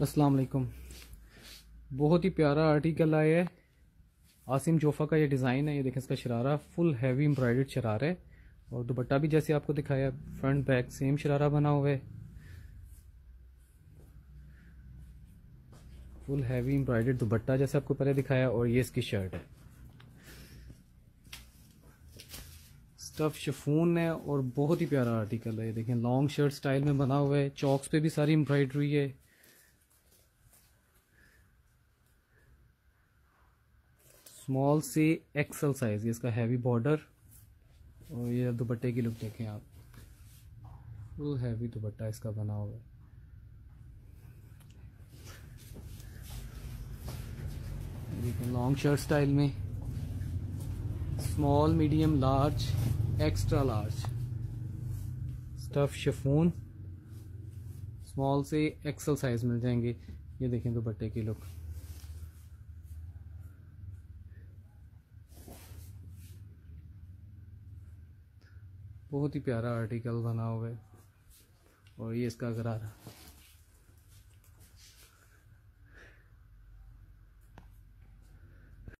अस्सलाम वालेकुम। बहुत ही प्यारा आर्टिकल आया है। आसिम जोफा का ये डिज़ाइन है, ये देखें इसका sharara full heavy embroidered sharara है। और दुपट्टा भी जैसे आपको दिखाया फ्रंट बैक सेम शरारा बना हुआ है। फुल हैवी एम्ब्रॉयडर्ड दुपट्टा जैसे आपको पहले दिखाया, और ये इसकी शर्ट है। स्टफ़ शिफोन है, और बहुत ही प्यारा आर्टिकल है। ये देखें लॉन्ग शर्ट स्टाइल में बना हुआ है। चौक्स पे भी सारी एम्ब्रॉयडरी है। स्मॉल से एक्सल साइज़ ये इसका हैवी बॉर्डर और ये दुपट्टे की लुक देखें आप। फुल हैवी दुपट्टा इसका बना हुआ है। लॉन्ग शर्ट स्टाइल में। Small medium large extra large stuff chiffon small से एक्सल साइज़ मिल जाएँगे। ये देखें दुपट्टे की लुक बहुत ही प्यारा आर्टिकल बना हुआ है। और ये इसका गरारा